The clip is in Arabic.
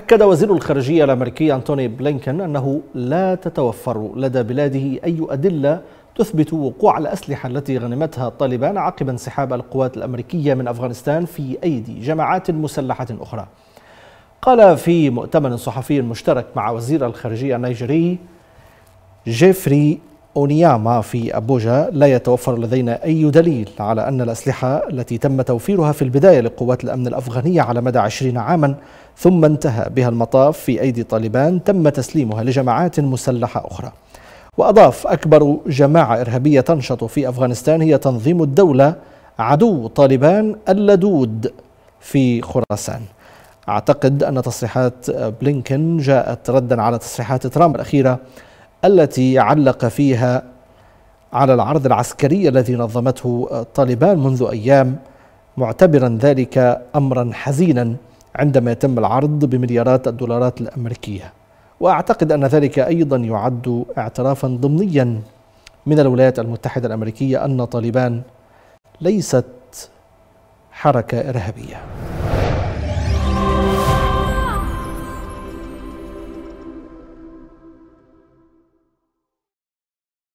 أكد وزير الخارجية الأمريكي أنتوني بلينكن أنه لا تتوفر لدى بلاده أي أدلة تثبت وقوع الأسلحة التي غنمتها طالبان عقب انسحاب القوات الأمريكية من أفغانستان في أيدي جماعات مسلحة أخرى. قال في مؤتمر صحفي مشترك مع وزير الخارجية النيجيري جيفري أونياما في أبوجا لا يتوفر لدينا أي دليل على أن الأسلحة التي تم توفيرها في البداية لقوات الأمن الأفغانية على مدى عشرين عاما ثم انتهى بها المطاف في أيدي طالبان تم تسليمها لجماعات مسلحة أخرى. وأضاف أكبر جماعة إرهابية تنشط في أفغانستان هي تنظيم الدولة عدو طالبان اللدود في خراسان. أعتقد أن تصريحات بلينكن جاءت ردا على تصريحات ترامب الأخيرة التي علق فيها على العرض العسكري الذي نظمته طالبان منذ أيام معتبرا ذلك أمرا حزينا عندما يتم العرض بمليارات الدولارات الأمريكية. وأعتقد أن ذلك أيضا يعد اعترافا ضمنيا من الولايات المتحدة الأمريكية أن طالبان ليست حركة إرهابية.